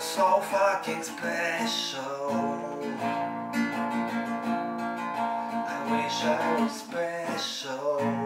so fucking special. I wish I was special.